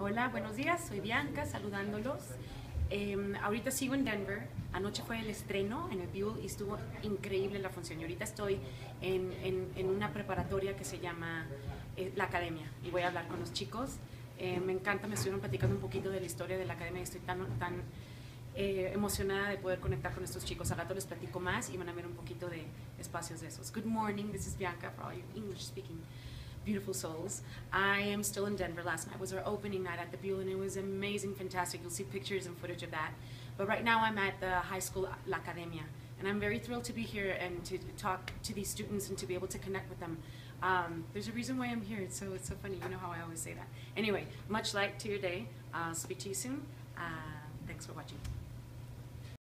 Hola, buenos días, soy Bianca saludándolos. Eh, ahorita sigo en Denver. Anoche fue el estreno en el Buell y estuvo increíble la función. Y ahorita estoy en, en- en una preparatoria que se llama eh, La Academia y voy a hablar con los chicos. Eh, me encanta, me estuvieron platicando un poquito de la historia de la Academia y estoy tan, tan eh, emocionada de poder conectar con estos chicos. Al rato les platico más y van a ver un poquito de espacios de esos. Good morning, this is Bianca for all you English speaking beautiful souls. I am still in Denver. Last night was our opening night at the Buell, and it was amazing, fantastic. You'll see pictures and footage of that. But right now, I'm at the high school La Academia, and I'm very thrilled to be here and to talk to these students and to be able to connect with them. Um, there's a reason why I'm here. It's so it's so funny. You know how I always say that. Anyway, much light to your day. I'll speak to you soon. Uh, thanks for watching.